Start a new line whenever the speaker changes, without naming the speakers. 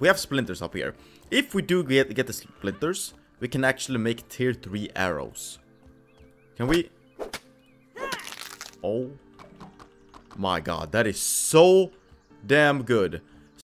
We have splinters up here. If we do get, get the splinters, we can actually make tier 3 arrows. Can we? Oh my god, that is so damn good.